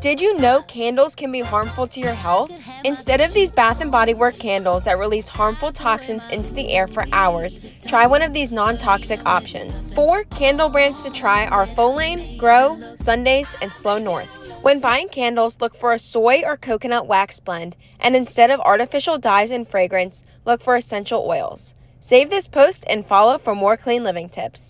Did you know candles can be harmful to your health? Instead of these Bath and Body Works candles that release harmful toxins into the air for hours, try one of these non-toxic options. Four candle brands to try are Folane, Grow, Sundays, and Slow North. When buying candles, look for a soy or coconut wax blend, and instead of artificial dyes and fragrance, look for essential oils. Save this post and follow for more clean living tips.